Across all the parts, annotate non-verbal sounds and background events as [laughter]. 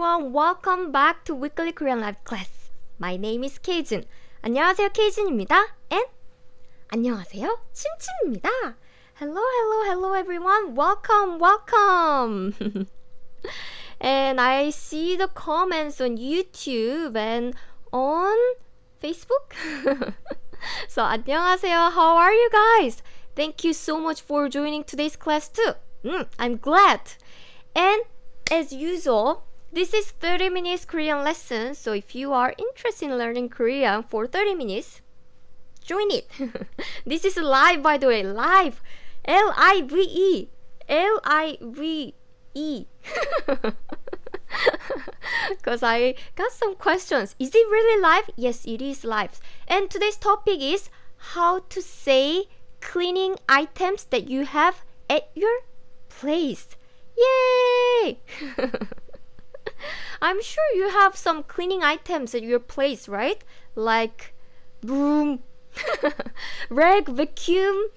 everyone, welcome back to Weekly Korean Live Class. My name is K-Jin. 안녕하세요, 케이준입니다. And 안녕하세요, 침침입니다. Hello, hello, hello, everyone. Welcome, welcome. [laughs] and I see the comments on YouTube and on Facebook. [laughs] so 안녕하세요. How are you guys? Thank you so much for joining today's class too. Mm, I'm glad. And as usual, this is 30 minutes Korean lesson. So if you are interested in learning Korean for 30 minutes, join it. [laughs] this is live by the way, live. L I V E. L I V E. [laughs] Because I got some questions. Is it really live? Yes, it is live. And today's topic is how to say cleaning items that you have at your place. Yay! [laughs] [laughs] I'm sure you have some cleaning items at your place, right? Like broom, [laughs] rag, vacuum,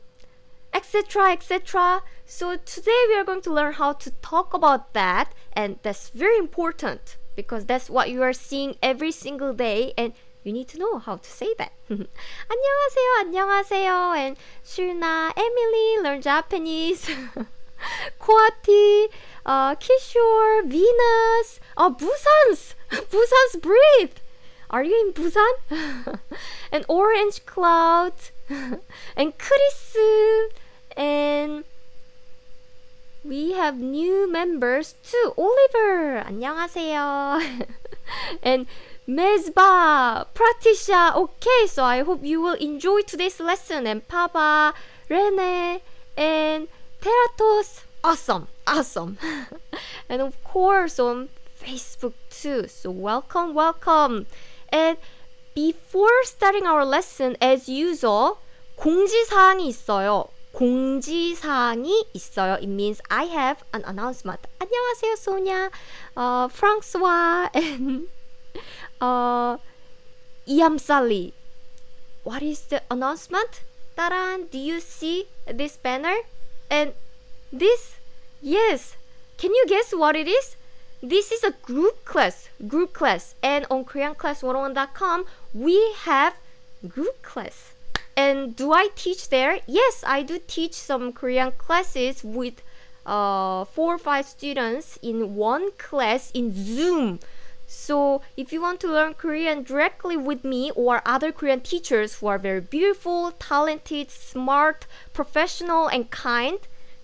etc. etc. So today we are going to learn how to talk about that, and that's very important because that's what you are seeing every single day, and you need to know how to say that. [laughs] 안녕하세요, 안녕하세요, and Shuna, Emily learn Japanese. Kwati, uh, Kishore, Venus, uh, Busan's, Busan's breathe. Are you in Busan? [laughs] and Orange Cloud, [laughs] and Chris, and we have new members too. Oliver, 안녕하세요. [laughs] and Mezba, Pratisha. Okay, so I hope you will enjoy today's lesson. And Papa, Rene, and Teratos. Awesome, awesome. [laughs] and of course on Facebook too. So welcome, welcome. And before starting our lesson, as usual, 공지사항이 있어요. 공지사항이 있어요. It means I have an announcement. 안녕하세요, 소냐. Uh, Francois and uh, Iamsali. What is the announcement? Taran, do you see this banner? And this, yes, can you guess what it is? This is a group class, group class. And on KoreanClass101.com, we have group class. And do I teach there? Yes, I do teach some Korean classes with uh, four or five students in one class in Zoom. So if you want to learn Korean directly with me or other Korean teachers who are very beautiful, talented, smart, professional, and kind,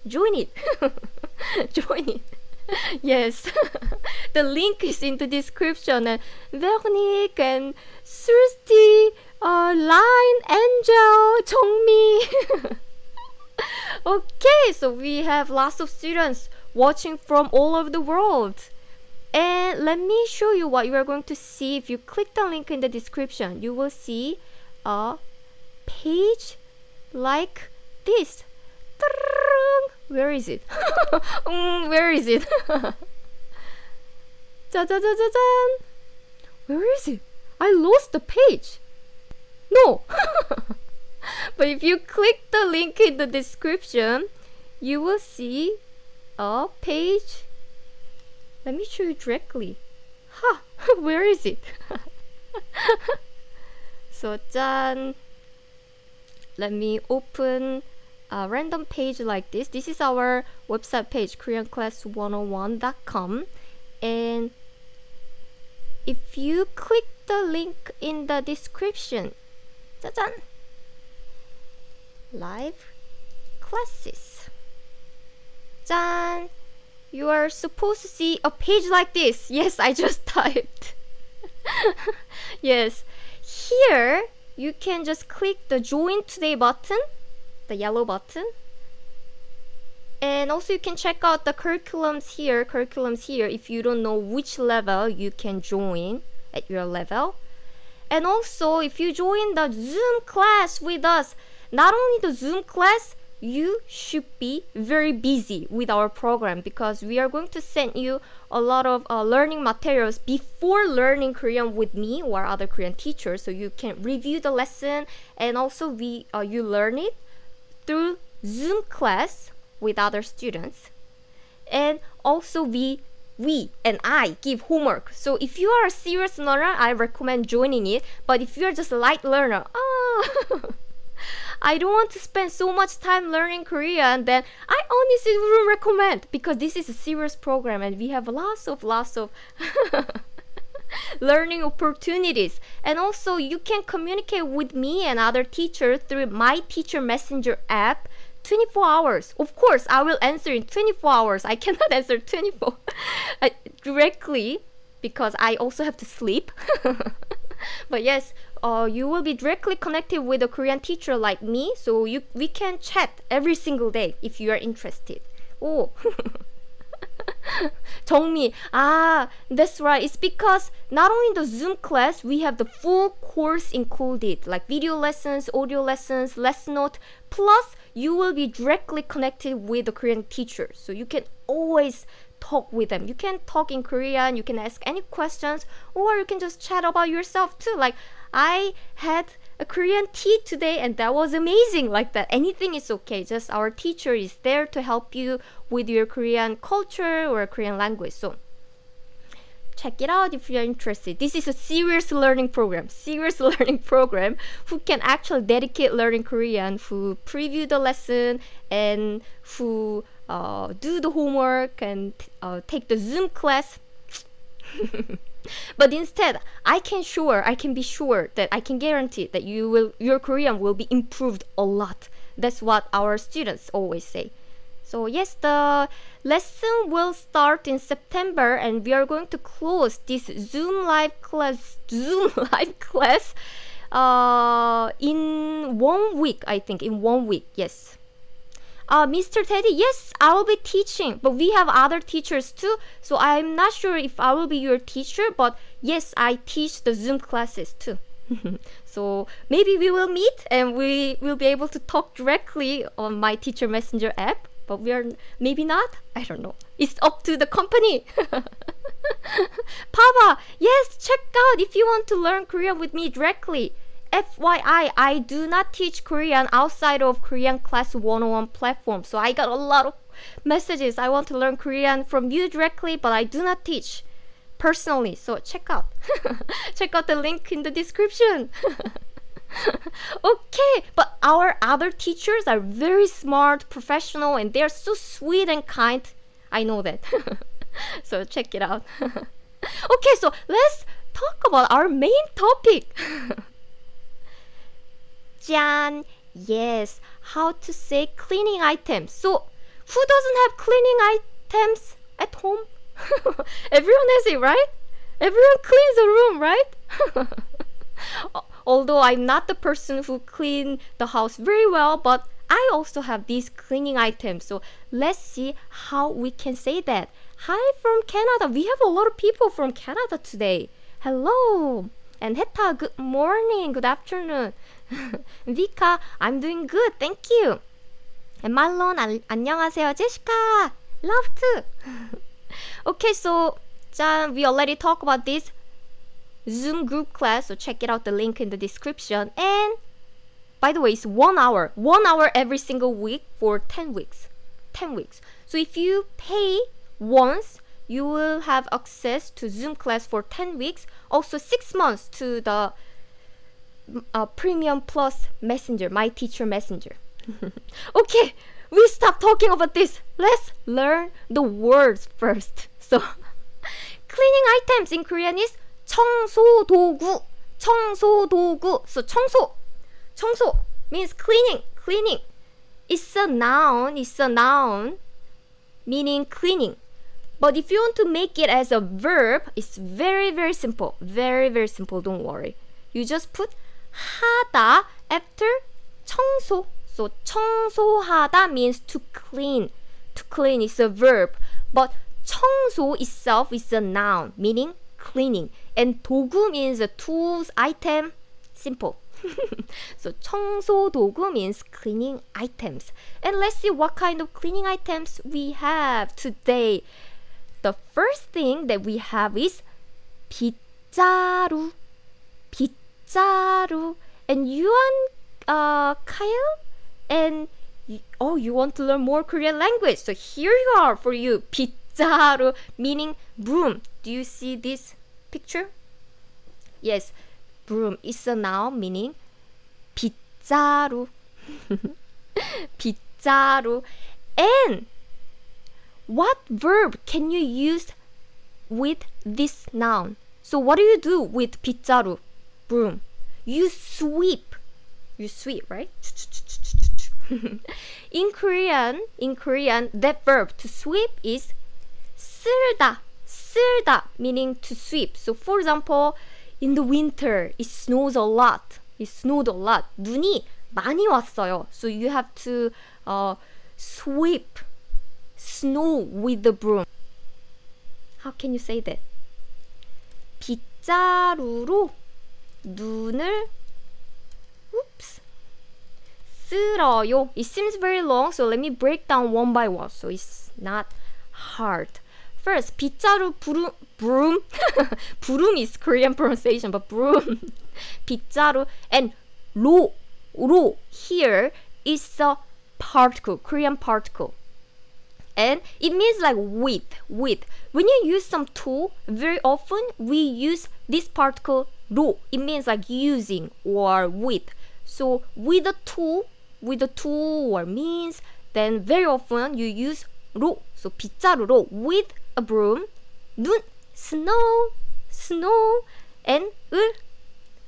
join it. [laughs] join it. [laughs] yes. [laughs] the link is in the description. And Veronique and Thirsty, uh, Line, Angel, Chongmi. okay, so we have lots of students watching from all over the world. And let me show you what you are going to see. If you click the link in the description, you will see a page like this. Where is it? mm, where is it? Where is it? I lost the page. No. but if you click the link in the description, you will see a page let me show you directly. Ha! Where is it? so, 짠. Let me open a random page like this. This is our website page, koreanclass101.com. And if you click the link in the description, 짜잔! Live classes. Jan, You are supposed to see a page like this. [laughs] Yes, I just [laughs] typed. [laughs] yes. Here, you can just click the join today button the yellow button. And also you can check out the curriculums here, curriculums here if you don't know which level you can join at your level. And also if you join the Zoom class with us, not only the Zoom class, you should be very busy with our program because we are going to send you a lot of uh, learning materials before learning Korean with me or other Korean teachers so you can review the lesson and also we uh, you learn it through Zoom class with other students and also we we and I give homework. So if you are a serious learner, I recommend joining it. But if you're just a light learner, [laughs] oh, I don't want to spend so much time learning Korean, then I honestly wouldn't recommend because this is a serious program and we have lots of lots of [laughs] [laughs] learning opportunities. And also you can communicate with me and other teachers through my teacher messenger app 24 hours. Of course, I will answer in 24 hours. I [laughs] cannot answer 24 uh, directly because I also have to sleep. [laughs] but yes, uh, you will be directly connected with a Korean teacher like me, so you we can chat every single day if you are interested. Oh. [laughs] 정미, ah, that's right. It's because not only the Zoom class, we have the full course included, like video lessons, audio lessons, lesson note, plus you will be directly connected with the Korean teacher. So you can always talk with them. You can talk in Korean, you can ask any questions, or you can just chat about yourself too. Like I had a Korean tea today and that was amazing like that. Anything is okay. Just our teacher is there to help you with your Korean culture or Korean language. So check it out if you're interested. This is a serious learning program, [laughs] serious learning program who can actually dedicate learning Korean, who preview the lesson and who uh, do the homework and uh, take the Zoom class. [laughs] but instead, I can sure, I can be sure that I can guarantee that you will, your Korean will be improved a lot. That's what our students always say. So yes, the lesson will start in September, and we are going to close this Zoom live class, [laughs] Zoom live class, uh, in one week. I think in one week. Yes uh, Mr. Teddy, yes, I will be teaching, but we have other teachers too. So I'm not sure if I will be your teacher, but yes, I teach the Zoom classes too. [laughs] so maybe we will meet and we will be able to talk directly on my teacher messenger app, but we are maybe not. I don't know. It's up to the company. [laughs] Papa, yes, check out if you want to learn Korean with me directly. FYI, I do not teach Korean outside of Korean Class 101 platform. So I got a lot of messages. I want to learn Korean from you directly, but I do not teach personally. So check out. [laughs] check out the link in the description. [laughs] okay, but our other teachers are very smart, professional, and they're so sweet and kind. I know that. [laughs] so check it out. okay, so let's talk about our main topic. 짠. Yes, how to say cleaning items. So, who doesn't have cleaning items at home? [laughs] Everyone has it, right? Everyone cleans the room, right? [laughs] Although I'm not the person who clean the house very well, but I also have these cleaning items. So let's see how we can say that. Hi from Canada. We have a lot of people from Canada today. Hello. And Heta, good morning, good afternoon. [laughs] Vika, I'm doing good, thank you. And Marlon, 안, 안녕하세요, Jessica. Love too. [laughs] okay, so 짠, we already talked about this Zoom group class, so check it out, the link in the description. And by the way, it's one hour, one hour every single week for 10 weeks. 10 weeks. So if you pay once, you will have access to Zoom class for 10 weeks, also 6 months to the uh, Premium Plus Messenger, my teacher messenger. [laughs] okay, we stop talking about this. Let's learn the words first. [laughs] So, cleaning items in Korean is 청소도구. 청소도구. So, 청소. 청소 means cleaning. Cleaning. It's a noun. It's a noun meaning cleaning. But if you want to make it as a verb, it's very, very simple. Very, very simple. Don't worry. You just put 하다 after 청소. So 청소하다 means to clean. To clean is a verb. But 청소 itself is a noun meaning cleaning. And 도구 means a tools, item. Simple. [laughs] so 청소 도구 means cleaning items. And let's see what kind of cleaning items we have today. The first thing that we have is 빗자루. Zaru and Yuan uh, Kyle and oh you want to learn more Korean language. So here you are for you Pizzaru meaning broom. Do you see this picture? Yes broom is a noun meaning Pizzaru. [laughs] Pizzaru. And what verb can you use with this noun? So what do you do with Pizzaru? Broom. You sweep. You sweep, right? [laughs] in Korean, in Korean, that verb to sweep is 쓸다. 쓸다 meaning to sweep. So for example, in the winter, it snows a lot. It snowed a lot. 눈이 많이 왔어요. So you have to uh, sweep snow with the broom. How can you say that? 빗자루로 눈을 oops 쓸어요. It seems very long, so let me break down one by one. So it's not hard. First, 빗자루 부름 broom broom is [laughs] Korean pronunciation, but broom [laughs] 빗자루 and 로 로 here is a particle, Korean particle. And it means like with, with. When you use some tool, very often we use this particle 로. It means like using or with. So with a tool, with a tool or means, then very often you use 로. So 빗자루로 with a broom. 눈, snow, snow, and 을.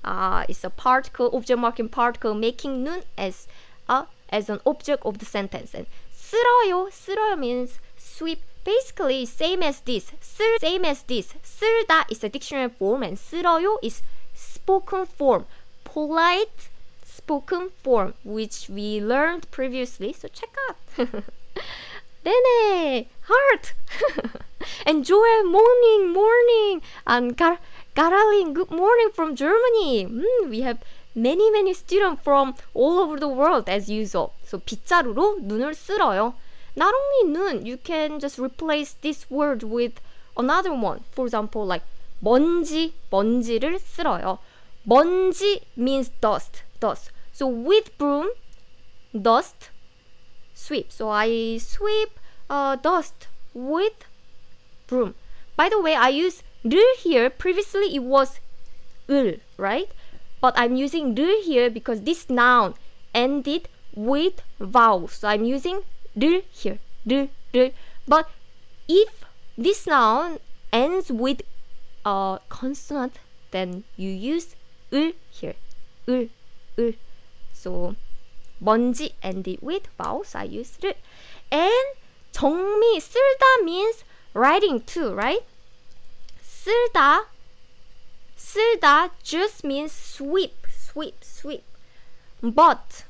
Ah, it's a particle, object marking particle, making 눈 as a as an object of the sentence. And 쓸어요, 쓸어요 means sweep. Basically, same as this. 쓸, same as this. 쓸다 is a dictionary form, and 쓸어요 is spoken form, polite spoken form, which we learned previously. So check out. [laughs] 네네, heart. [laughs] and Joel, morning, morning. And Gar- Garalin, good morning from Germany. Mm, we have many, many students from all over the world as usual. So 빗자루로 눈을 쓸어요. Not only 눈, you can just replace this word with another one. For example, like 먼지, 먼지를 쓸어요. 먼지 means dust, dust. So with broom, dust, sweep. So I sweep uh, dust with broom. By the way, I use 를 here. Previously it was 을, right? But I'm using 를 here because this noun ended with vowels. So I'm using 를 here. 를, 를. But if this noun ends with a consonant, then you use 을 here. 을, 을. So 먼지 ended with vowels. I use 를. And 정미 쓸다 means writing too, right? 쓸다 쓸다 just means sweep, sweep, sweep. But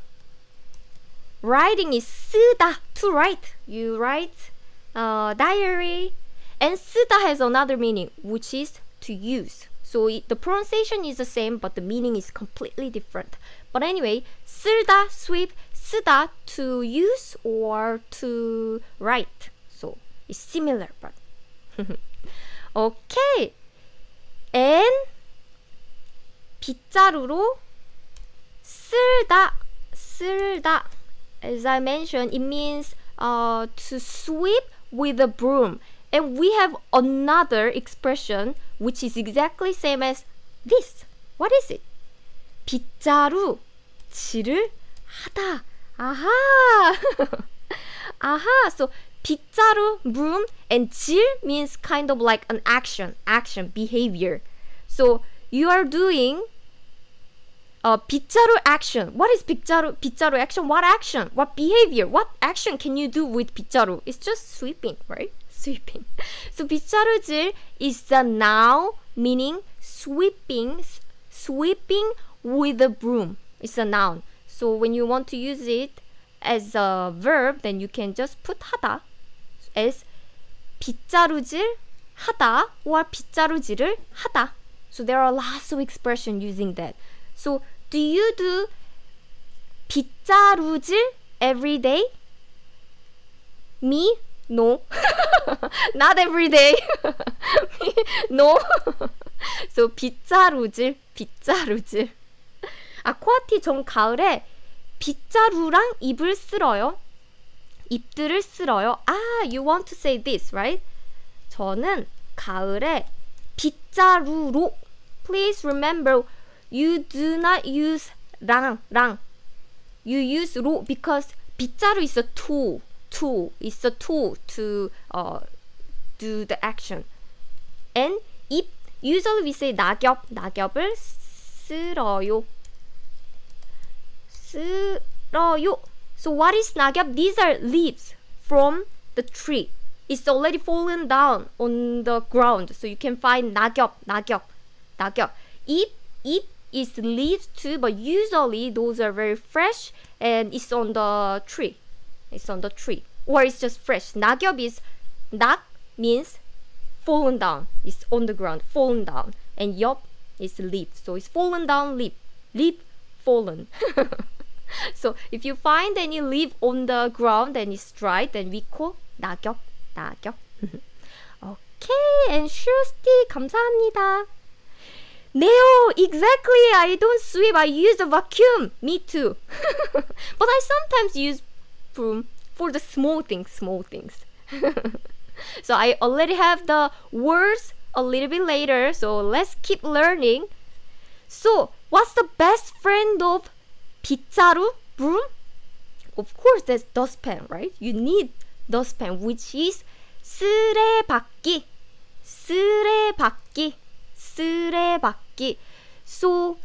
writing is 쓰다 to write. You write uh, diary, and 쓰다 has another meaning, which is to use. So it, the pronunciation is the same, but the meaning is completely different. But anyway, 쓸다, sweep, 쓰다 to use or to write. So it's similar, but [laughs] okay. And 빗자루로 쓸다, 쓸다. As I mentioned, it means uh, to sweep with a broom. And we have another expression which is exactly same as this. What is it? 빗자루 질을 하다. Aha! [laughs] Aha! So 빗자루, broom, and 질 means kind of like an action, action, behavior. So you are doing a 빗자루 action. What is 빗자루, 빗자루 action? What action? What behavior? What action can you do with 빗자루? It's just sweeping, right? [laughs] Sweeping. So 빗자루질 is the noun meaning sweeping, sweeping with a broom. It's a noun. So when you want to use it as a verb, then you can just put 하다 as 빗자루질 하다 or 빗자루질을 하다. So there are lots of expression using that. So do you do 빗자루질 every day? Me? No. Not every day. no. so 빗자루질, 빗자루질. 아쿠아티 전 가을에 빗자루랑 잎을 쓸어요. 잎들을 쓸어요. Ah, you want to say this, right? 저는 가을에 빗자루로 Please remember you do not use 랑, 랑. You use 로 because 빗자루 is a tool. Tool is a tool to uh, do the action. And 잎 usually we say 낙엽 낙엽을 쓸어요. 쓸어요. So what is 낙엽? These are leaves from the tree. It's already fallen down on the ground. So you can find 낙엽, 낙엽, 낙엽. 잎, 잎 is leaves too, but usually those are very fresh and it's on the tree. It's on the tree. Or it's just fresh. 낙엽 is 낙 means fallen down. It's on the ground, fallen down. And 엽 is leaf. So it's fallen down leaf. Leaf fallen. [laughs] so if you find any leaf on the ground and it's dry, then we call 낙엽, 낙엽. [laughs] okay, and 슈스티 감사합니다. Neo, exactly. I don't sweep. I use a vacuum. Me too. [laughs] but I sometimes use broom for the small things, small things. [laughs] so I already have the words a little bit later. So let's keep learning. So what's the best friend of 빗자루, broom? Of course, that's dustpan, right? You need dustpan, which is 쓰레받기. 쓰레받기. 쓰레받기. So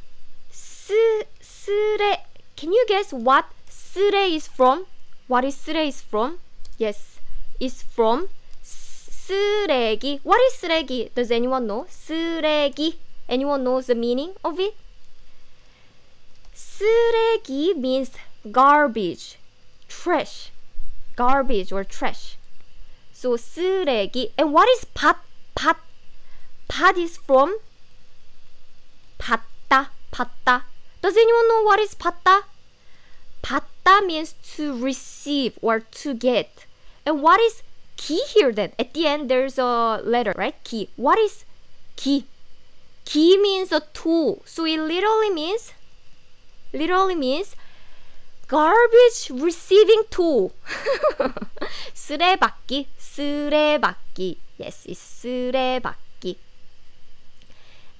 쓰 쓰레. Can you guess what 쓰레 is from? What is 쓰레 is from? Yes, it's from 쓰레기. What is 쓰레기? Does anyone know? 쓰레기. Anyone knows the meaning of it? 쓰레기 means garbage, trash, garbage or trash. So 쓰레기. And what is 밭? 밭. 밭 is from 받다, 받다. Does anyone know what is 받다? 받다 means to receive or to get. And what is 기 here then? At the end there's a letter, right? 기. What is 기? 기 means a tool. So it literally means literally means garbage receiving tool. [laughs] 쓰레받기, 쓰레받기. Yes, it's 쓰레받기.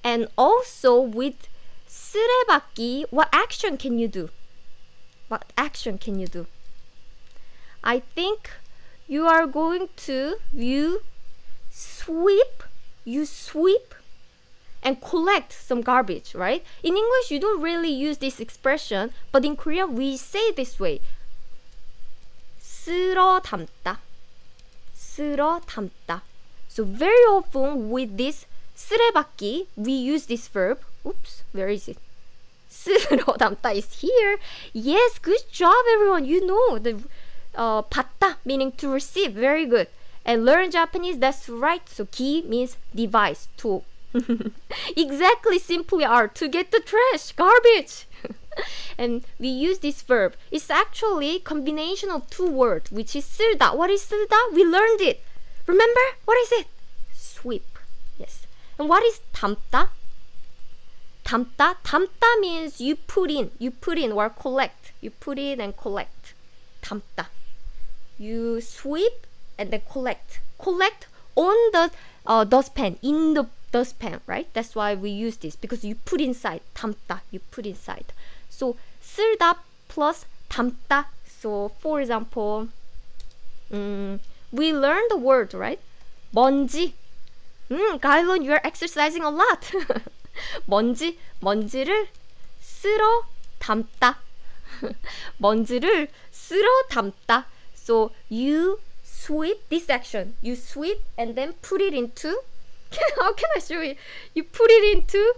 And also with 쓰레받기, what action can you do? What action can you do? I think you are going to you sweep, you sweep and collect some garbage, right? In English, you don't really use this expression, but in Korean, we say this way. 쓸어 담다. 쓸어 담다. So very often with this 쓰레받기, we use this verb. Oops, where is it? 쓸어 담다 [laughs] is here. Yes, good job, everyone. You know the uh, 받다 meaning to receive. Very good. And learn Japanese. That's right. So 기 means device, tool. [laughs] exactly, simply are to get the trash, garbage. [laughs] and we use this verb. It's actually combination of two words, which is 쓸다. What is 쓸다? We learned it. Remember? What is it? Sweep. Yes. And what is 담다? 담다? 담다 means you put in, you put in or collect. You put in and collect. 담다. You sweep and then collect. Collect on the uh, dustpan, in the dustpan, right? That's why we use this because you put inside. 담다. You put inside. So 쓸다 plus 담다. So for example, um, we learned the word, right? 먼지. 음, 가일론, you are exercising a lot. 먼지, 먼지를 쓸어 담다. 먼지를 쓸어 담다. So you sweep this action. You sweep and then put it into. How can I show it? You put it into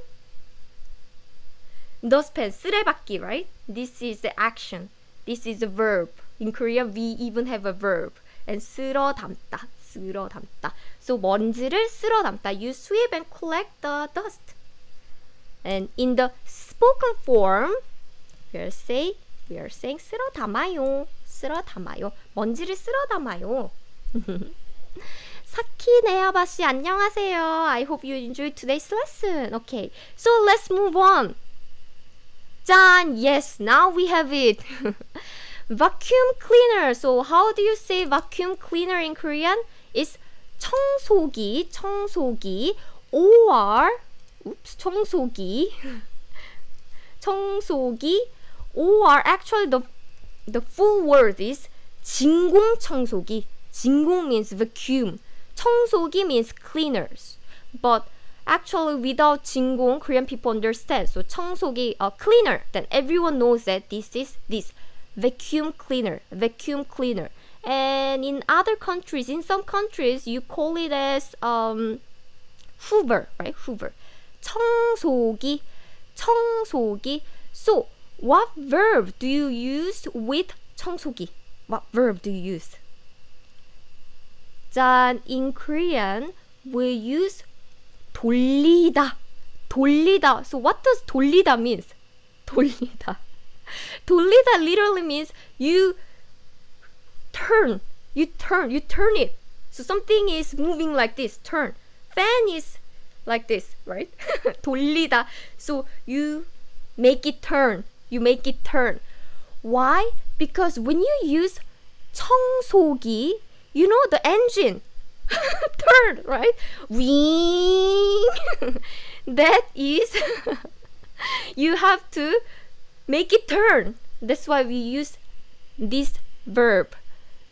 dustpan. 쓰레받기, right? This is the action. This is a verb. In Korean, we even have a verb. And 쓸어 담다. 쓸어 담다. So 먼지를 쓸어 담다. You sweep and collect the dust. And in the spoken form, we are say we are saying 쓸어 담아요. 쓸어 담아요. 먼지를 쓸어 담아요. 사키 네아바 씨 안녕하세요. I hope you enjoyed today's lesson. Okay, so let's move on. 짠, yes, now we have it. vacuum cleaner. So how do you say vacuum cleaner in Korean? It's 청소기, 청소기, or, oops, 청소기, 청소기, or actually the the full word is 진공 청소기. 진공 means vacuum. 청소기 means cleaners. But actually without 진공, Korean people understand. So 청소기, a cleaner. Then everyone knows that this is this vacuum cleaner. Vacuum cleaner. And in other countries, in some countries, you call it as um, Hoover, right? Hoover. 청소기, 청소기. So what verb do you use with 청소기? What verb do you use? 짠, in Korean, we use 돌리다. 돌리다. So what does 돌리다 means? 돌리다. [laughs] 돌리다 literally means you turn. You turn. You turn it. So something is moving like this. Turn. Fan is like this, right? [laughs] 돌리다. So you make it turn. You make it turn. Why? Because when you use 청소기, you know the engine turn, [laughs] right? Wing. [laughs] that is you have to make it turn. That's why we use this verb.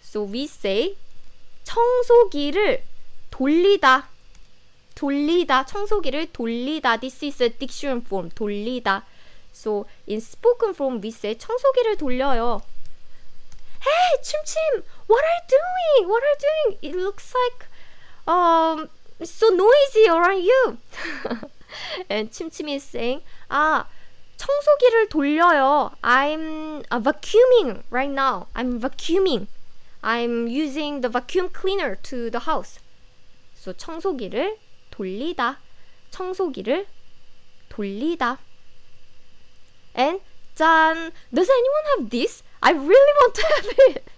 So we say 청소기를 돌리다. 돌리다. 청소기를 돌리다. This is a diction form. 돌리다. So in spoken form we say 청소기를 돌려요. Hey, Chim, what are you doing? What are you doing? It looks like um so noisy around you. and is saying, 아, 청소기를 돌려요. I'm uh, vacuuming right now. I'm vacuuming. I'm using the vacuum cleaner to the house. So 청소기를 돌리다. 청소기를 돌리다. And 짠. Does anyone have this? I really want to have it.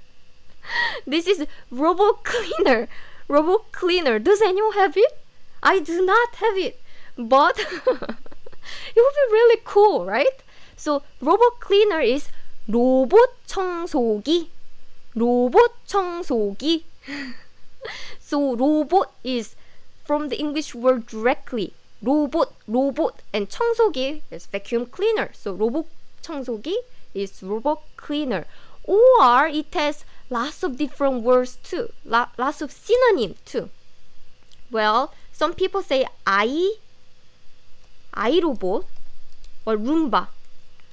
[laughs] this is robot cleaner. Robot cleaner. Does anyone have it? I do not have it. But [laughs] it would be really cool, right? So robot cleaner is 로봇 청소기. 로봇 청소기. so robot is from the English word directly. robot, robot, and 청소기 is vacuum cleaner. So robot 청소기 is robot cleaner. Or it has lots of different words too, lots of synonym too. Well, some people say I, iRobot, or Roomba.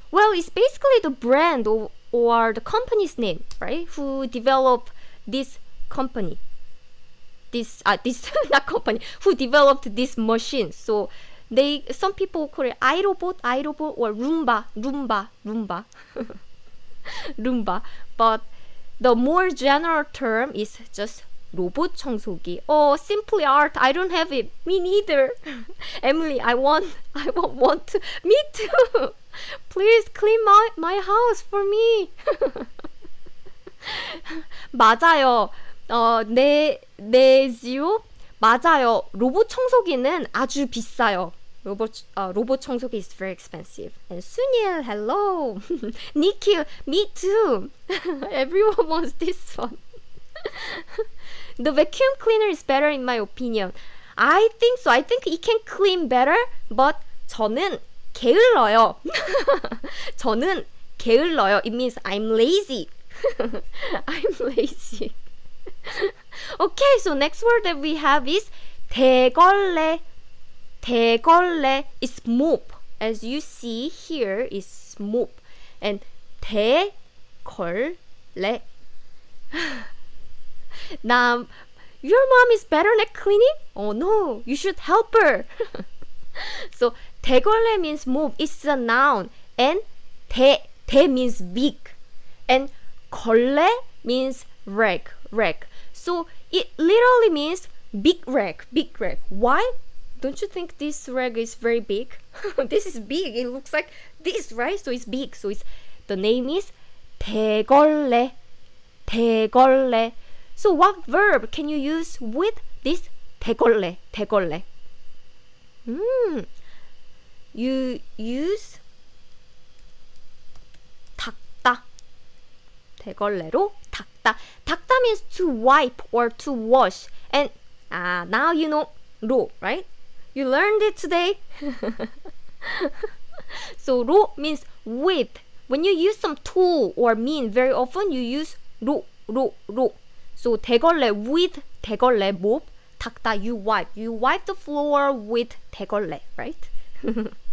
Well, it's basically the brand or, or the company's name, right? Who developed this company this uh, [laughs] this not company who developed this machine. So they some people call it iRobot, iRobot or Roomba, Roomba, Roomba, [laughs] Roomba. But the more general term is just 로봇 청소기. Oh, simply art. I don't have it. Me neither. [laughs] Emily, I want. I want. Want to. Me too. Please clean my my house for me. 맞아요. 어, 네, 네지요? 맞아요. 로봇 청소기는 아주 비싸요. 로봇, 어, 로봇 청소기 is very expensive. And Sunil, hello. Nikki, me too. Everyone wants this one. the vacuum cleaner is better in my opinion. I think so. I think it can clean better, but 저는 게을러요. [laughs] 저는 게을러요. It means I'm lazy. [laughs] I'm lazy. [laughs] okay, so next word that we have is 대걸레. 대걸레 is mop. As you see here is mop. And 대걸레. now, your mom is better at cleaning? Oh no, you should help her. so 대걸레 means mop. It's a noun. And 대, 대 means big. And 걸레 means rag, rag. So it literally means big rag, big rag. Why? Don't you think this rag is very big? [laughs] this is big. It looks like this, right? So it's big. So it's the name is 대걸레. 대걸레. So what verb can you use with this 대걸레? 대걸레. Hmm. You use 닦다. 대걸레로 닦다. 닦다 means to wipe or to wash. And Ah, now you know 로, right? You learned it today. [laughs] so 로 means with. When you use some tool or mean very often you use 로, 로, 로. So 대걸레 with 대걸레 mop 닦다 you wipe. You wipe the floor with 대걸레, right? [laughs]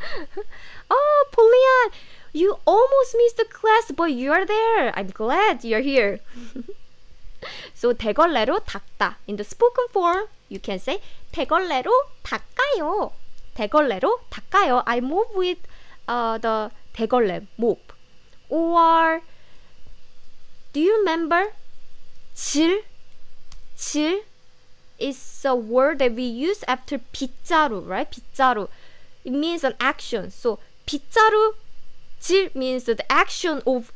[laughs] oh, Polian, you almost missed the class, but you're there. I'm glad you're here. [laughs] so 대걸레로 닦다. In the spoken form, you can say 대걸레로 닦아요. 대걸레로 닦아요. I move with uh, the 대걸레 mop. Or do you remember 질? 질 is a word that we use after 빗자루, right? 빗자루. It means an action. So 빗자루 질 means the action of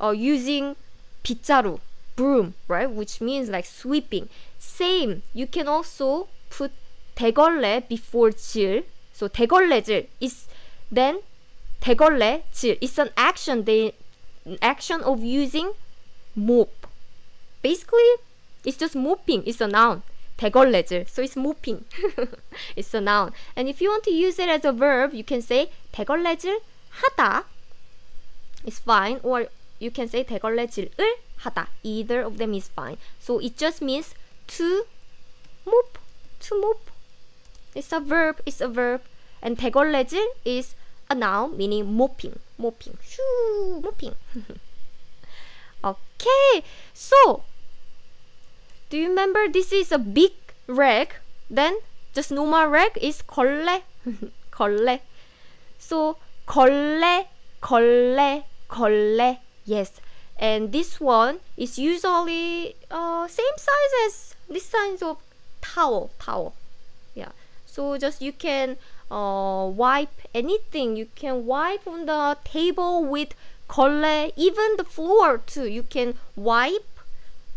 uh, using 빗자루, broom, right? Which means like sweeping. Same. You can also put 대걸레 before 질. So 대걸레질 is then 대걸레 질 is an action. The action of using mop. Basically, it's just mopping. It's a noun. 대걸레질. So it's mopping. [laughs] it's a noun. And if you want to use it as a verb, you can say 대걸레질 하다. It's fine. Or you can say 대걸레질을 하다. Either of them is fine. So it just means to mop. To mop. It's a verb. It's a verb. And 대걸레질 is a noun meaning mopping. Mopping. Shoo, mopping. [laughs] okay. So do you remember this is a big rag? Then just normal rag is 걸레. 걸레. [laughs] So 걸레, 걸레, 걸레. Yes. And this one is usually uh, same size as this size of towel. Towel. Yeah. So just you can uh, wipe anything. You can wipe on the table with 걸레. Even the floor too. You can wipe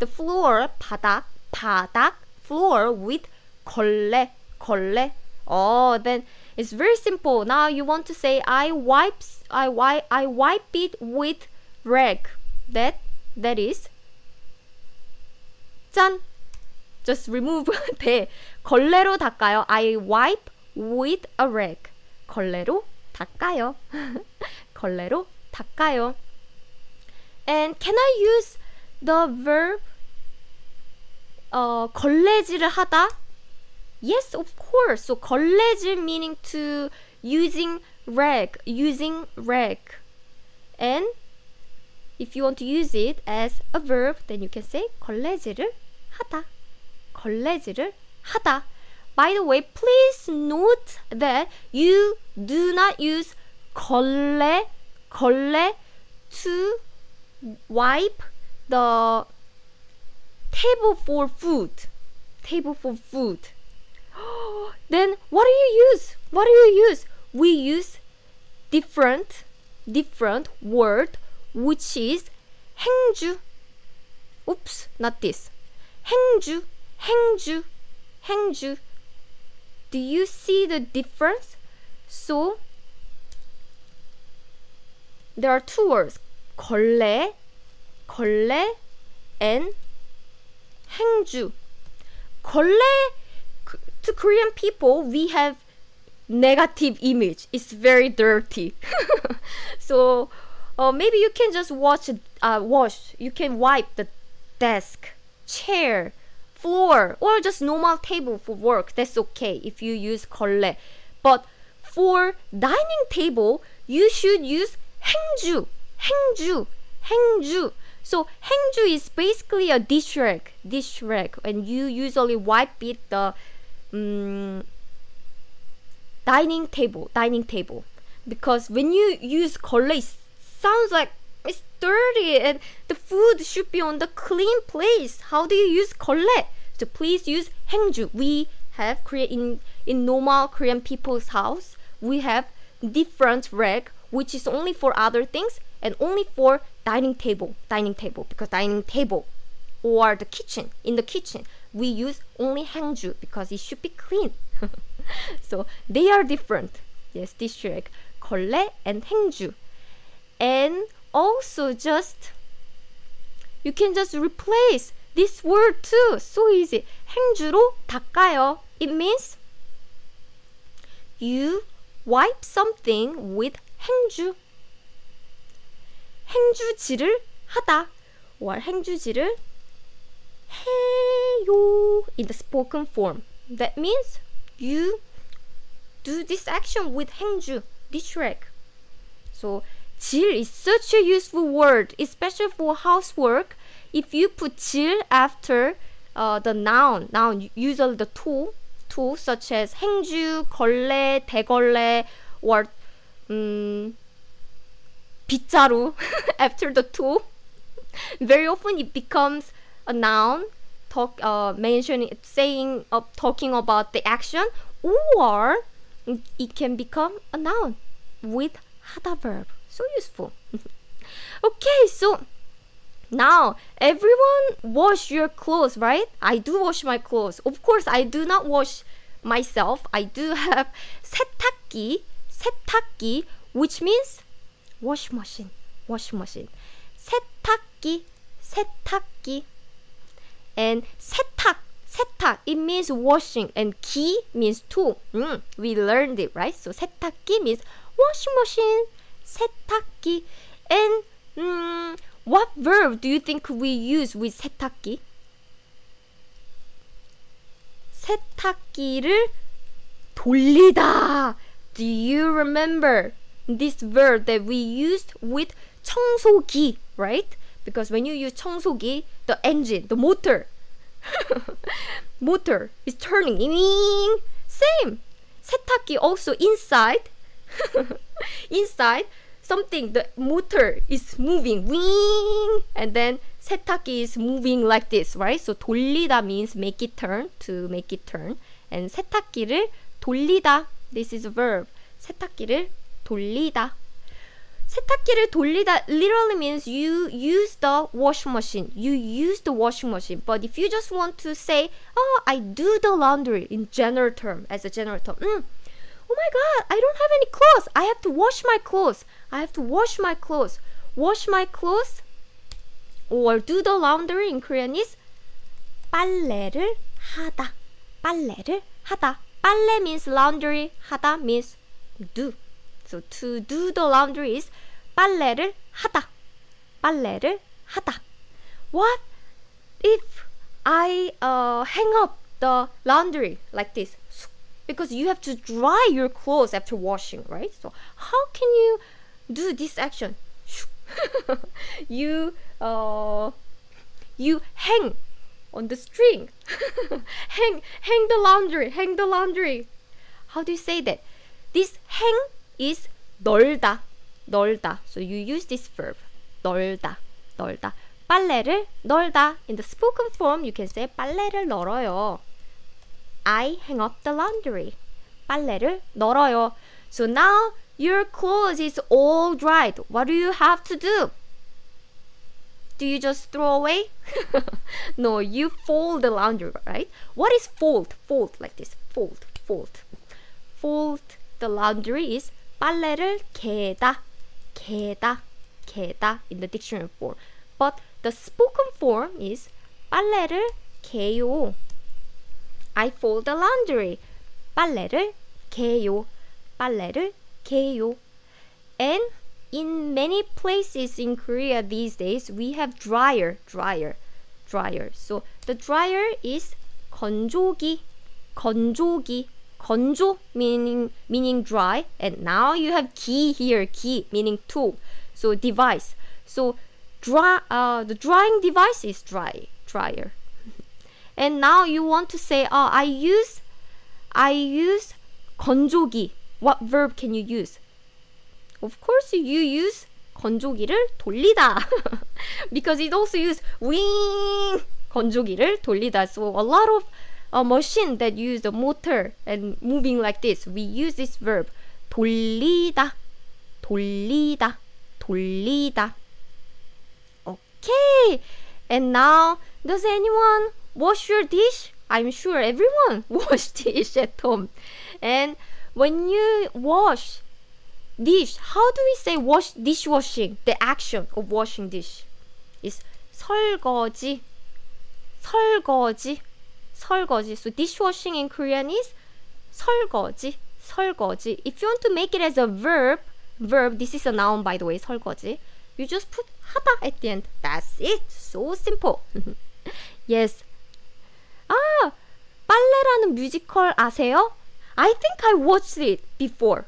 the floor 바닥 바닥 floor with 걸레 걸레 oh then it's very simple now you want to say I wipes I wipe I wipe it with rag that that is 짠 just remove [laughs] 대 걸레로 닦아요 I wipe with a rag 걸레로 닦아요 [laughs] 걸레로 닦아요 and can I use the verb 어, 걸레질을 하다? Yes, of course. So 걸레질 meaning to using rag, using rag. And if you want to use it as a verb, then you can say 걸레질을 하다. 걸레질을 하다. By the way, please note that you do not use 걸레, 걸레 to wipe the table for food. Table for food. [gasps] then what do you use? What do you use? We use different different word which is 행주. Oops, not this. 행주, 행주, 행주. Do you see the difference? So there are two words. 걸레, 걸레 and 행주. 걸레 to Korean people we have negative image. It's very dirty. [laughs] so uh, maybe you can just watch uh, wash. You can wipe the desk, chair, floor, or just normal table for work. That's okay if you use 걸레. But for dining table, you should use 행주, 행주, 행주. So 행주 is basically a dish rag, dish rag, and you usually wipe it the um, dining table, dining table, because when you use 걸레, it sounds like it's dirty and the food should be on the clean place. How do you use 걸레? So please use 행주. We have Korean in in normal Korean people's house. We have different rag which is only for other things and only for dining table, dining table because dining table or the kitchen, in the kitchen, we use only hangju because it should be clean. [laughs] so they are different. Yes, district 걸레 and hangju. And also just you can just replace this word too. So easy. 행주로 닦아요. It means you wipe something with 행주. 행주질을 하다. or 행주질을 해요 in the spoken form. That means you do this action with 행주, this rag. So 질 is such a useful word, especially for housework. If you put 질 after uh, the noun, noun usually the tool, tool such as 행주, 걸레, 대걸레, or um, 빗자루 [laughs] after the tool, very often it becomes a noun talk uh, mentioning saying uh, talking about the action or it can become a noun with 하다 verb so useful [laughs] okay so now everyone wash your clothes right i do wash my clothes of course i do not wash myself i do have [laughs] 세탁기 세탁기 which means wash machine 세탁기 세탁기 and 세탁 세탁 it means washing and 기 means tool. Mm, we learned it right. So 세탁기 means washing machine. 세탁기 and mm, what verb do you think we use with 세탁기? 세탁기를 돌리다. Do you remember this verb that we used with 청소기, right? because when you use 청소기, the engine, the motor, [laughs] motor is turning. Same. 세탁기 also inside, [laughs] inside something. The motor is moving, wing, and then 세탁기 is moving like this, right? So 돌리다 means make it turn to make it turn, and 세탁기를 돌리다. This is a verb. 세탁기를 돌리다. 세탁기를 돌리다 literally means you use the washing machine. You use the washing machine. But if you just want to say, oh, I do the laundry in general term, as a general term, mm, oh my god, I don't have any clothes. I have to wash my clothes. I have to wash my clothes. Wash my clothes or do the laundry in Korean is 빨래를 하다. 빨래를 하다. 빨래 means laundry, 하다 means do. So to do the laundry is 빨래를 하다. 빨래를 하다. What if I uh, hang up the laundry like this? Because you have to dry your clothes after washing, right? So how can you do this action? [laughs] you uh, you hang on the string. [laughs] hang hang the laundry, hang the laundry. How do you say that? This hang is 널다. 널다. So you use this verb. 널다. 널다. 빨래를 널다. In the spoken form, you can say 빨래를 널어요. I hang up the laundry. 빨래를 널어요. So now your clothes is all dried. What do you have to do? Do you just throw away? [laughs] no, you fold the laundry, right? What is fold? Fold like this. Fold, fold. Fold the laundry is 빨래를 개다, 개다, 개다 in the dictionary form. But the spoken form is 빨래를 개요. I fold the laundry. 빨래를 개요. 빨래를 개요. And in many places in Korea these days, we have dryer, dryer, dryer. So the dryer is 건조기, 건조기. 건조 meaning meaning dry and now you have 기 here 기 meaning tool so device so dry uh, the drying device is dry dryer [laughs] and now you want to say oh I use I use 건조기 what verb can you use of course you use 건조기를 돌리다 [laughs] because it also use wing 건조기를 돌리다 so a lot of a machine that use the motor and moving like this. We use this verb 돌리다, 돌리다, 돌리다. Okay. And now, does anyone wash your dish? I'm sure everyone [laughs] wash dish at home. And when you wash dish, how do we say wash dishwashing? The action of washing dish is 설거지, 설거지, 설거지. So dishwashing in Korean is 설거지, 설거지. If you want to make it as a verb, verb, this is a noun by the way, 설거지. You just put 하다 at the end. That's it. So simple. yes. 아, 빨래라는 뮤지컬 아세요? I think I watched it before.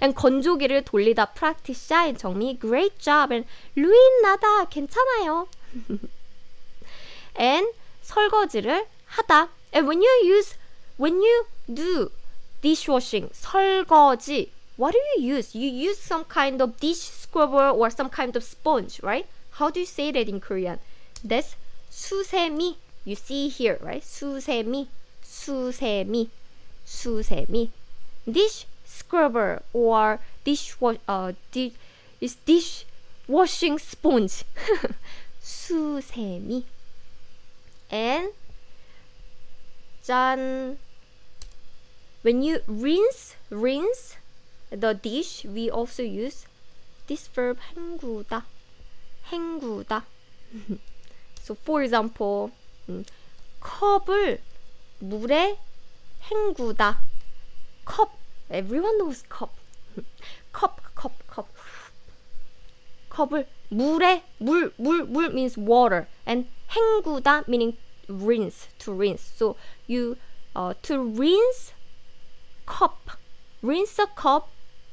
and 건조기를 돌리다 practice and 정리 great job and 루인 나다 괜찮아요. and 설거지를 하다. And when you use when you do dishwashing 설거지 what do you use? You use some kind of dish scrubber or some kind of sponge, right? How do you say that in Korean? That's 수세미. You see here, right? 수세미, 수세미, 수세미. Dish scrubber or dish wash uh di- is dish washing sponge. [laughs] 수세미. And 짠. When you rinse, rinse the dish, we also use this verb 헹구다. 헹구다. so for example, 음, 컵을 물에 헹구다. 컵. Everyone knows cup. 컵, 컵, 컵. 컵을 물에 물, 물, 물 means water and 헹구다 meaning rinse, to rinse. So you uh, to rinse cup, rinse a cup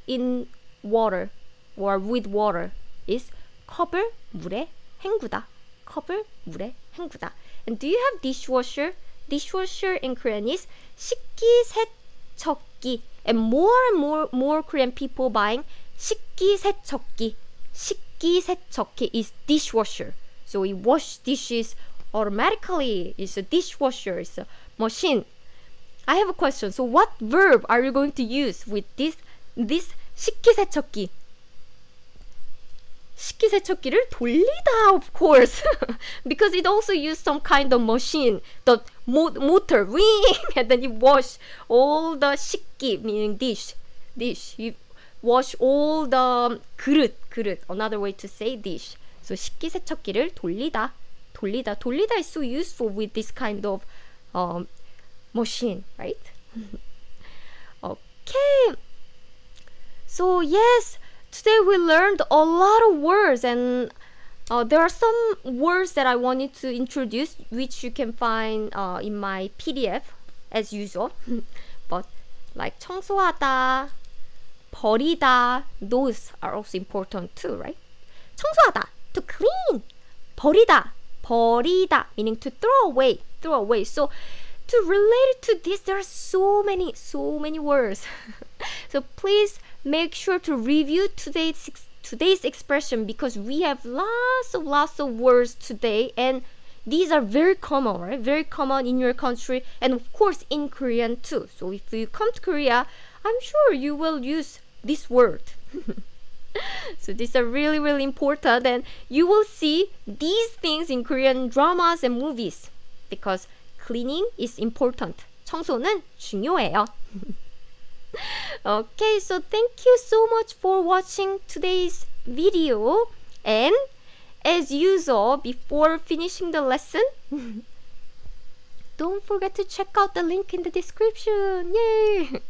in water or with water is 컵을 물에 헹구다. 컵을 물에 헹구다. And do you have dishwasher? Dishwasher in Korean is 식기세척기. And more and more more Korean people buying 식기세척기. 식기세척기 is dishwasher. So we wash dishes automatically. It's a dishwasher. It's a machine. I have a question. So what verb are you going to use with this this 식기세척기? 식기세척기를 돌리다, of course, [laughs] because it also used some kind of machine, the mo- motor, [laughs] ring, and then you wash all the 식기, meaning dish, dish. You wash all the 그릇, 그릇. Another way to say dish. So 식기세척기를 돌리다, 돌리다, 돌리다 is so useful with this kind of um, machine, right? [laughs] okay. So yes, today we learned a lot of words and uh, there are some words that I wanted to introduce which you can find uh, in my PDF as usual. [laughs] but like 청소하다, 버리다, those are also important too, right? 청소하다, to clean. 버리다, 버리다, meaning to throw away, throw away. So to relate to this, there are so many, so many words. [laughs] so please make sure to review today's today's expression because we have lots of lots of words today and these are very common right very common in your country and of course in korean too so if you come to korea i'm sure you will use this word [laughs] [laughs] so these are really really important and you will see these things in korean dramas and movies because cleaning is important 청소는 중요해요 [laughs] okay so thank you so much for watching today's video and as usual before finishing the lesson [laughs] don't forget to check out the link in the description yay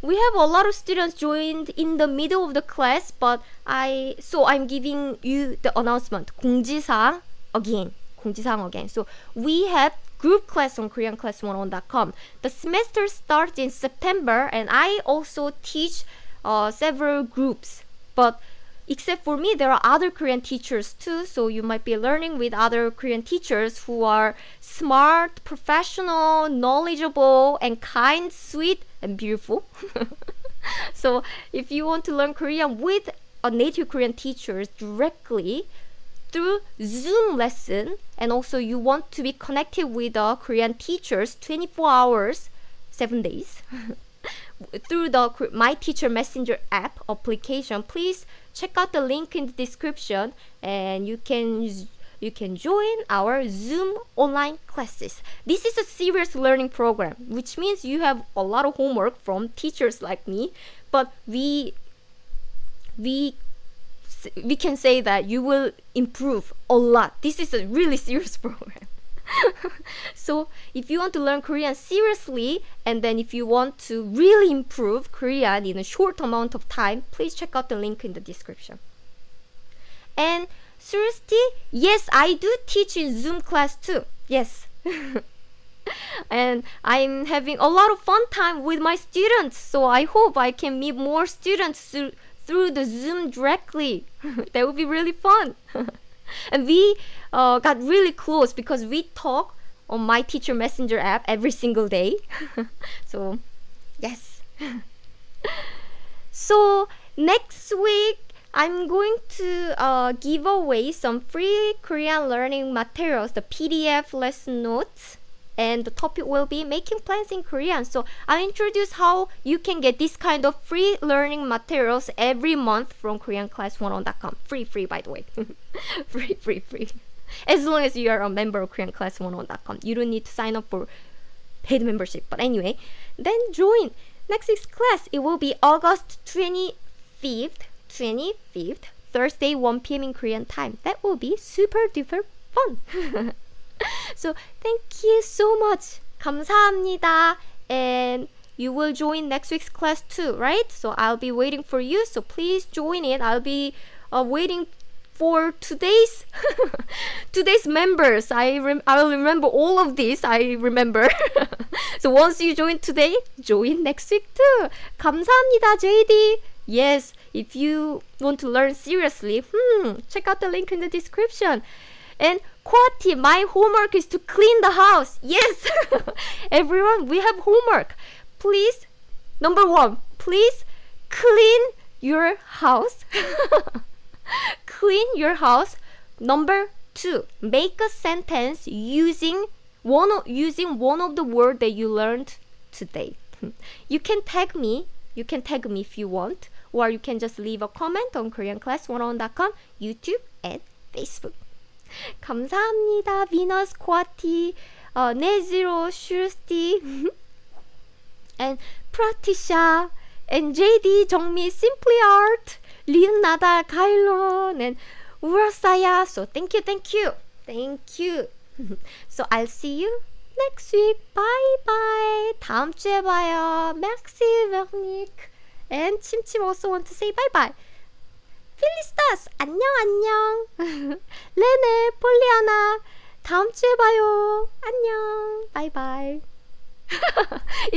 we have a lot of students joined in the middle of the class but i so i'm giving you the announcement 공지사항 again 공지사항 again so we have group class on koreanclass101.com. The semester starts in September and I also teach uh, several groups. But except for me, there are other Korean teachers too. So you might be learning with other Korean teachers who are smart, professional, knowledgeable, and kind, sweet, and beautiful. [laughs] so if you want to learn Korean with a native Korean teacher directly, through Zoom lesson and also you want to be connected with the Korean teachers 24 hours, 7 days [laughs] through the My Teacher Messenger app application, please check out the link in the description and you can you can join our Zoom online classes. This is a serious learning program, which means you have a lot of homework from teachers like me, but we we we can say that you will improve a lot. This is a really [laughs] serious program. [laughs] so if you want to learn Korean seriously and then if you want to really improve Korean in a short amount of time, please check out the link in the description. And seriously, yes, I do teach in Zoom class too. Yes. [laughs] and I'm having a lot of fun time with my students. So I hope I can meet more students through, through the Zoom directly. [laughs] that would be really fun. [laughs] and we uh, got really close because we talk on my teacher messenger app every single day. so, yes. so next week I'm going to uh, give away some free Korean learning materials, the PDF lesson notes and the topic will be making plans in Korean. So I'll introduce how you can get this kind of free learning materials every month from KoreanClass101.com. Free, free, by the way. [laughs] free, free, free. As long as you are a member of KoreanClass101.com, you don't need to sign up for paid membership. But anyway, then join next week's class. It will be August 25th, 25th, Thursday, 1 p.m. in Korean time. That will be super duper fun. [laughs] so thank you so much. 감사합니다. And you will join next week's class too, right? So I'll be waiting for you. So please join it. I'll be uh, waiting for today's [laughs] today's members. I rem- I'll remember all of this. I remember. [laughs] so once you join today, join next week too. 감사합니다, JD. Yes, if you want to learn seriously, hmm, check out the link in the description. And Kwati, my homework is to clean the house. Yes, [laughs] everyone, we have homework. Please, number one, please clean your house. [laughs] clean your house. Number two, make a sentence using one of, using one of the word that you learned today. [laughs] You can tag me. You can tag me if you want, or you can just leave a comment on KoreanClass101.com, YouTube, and Facebook. 감사합니다. 비너스 코아티, 어, 네지로 슈스티, [laughs] and 프라티샤, and JD 정미 Simply Art, 리은 나달 가일론, and 우라사야. So thank you, thank you, thank you. [laughs] so I'll see you next week. Bye bye. 다음 주에 봐요. Merci, Vernique. And 침침 also want to say bye bye. 필리스타스 안녕 안녕. [laughs] 레네 폴리아나 다음 주에 봐요. 안녕. 바이바이 [laughs]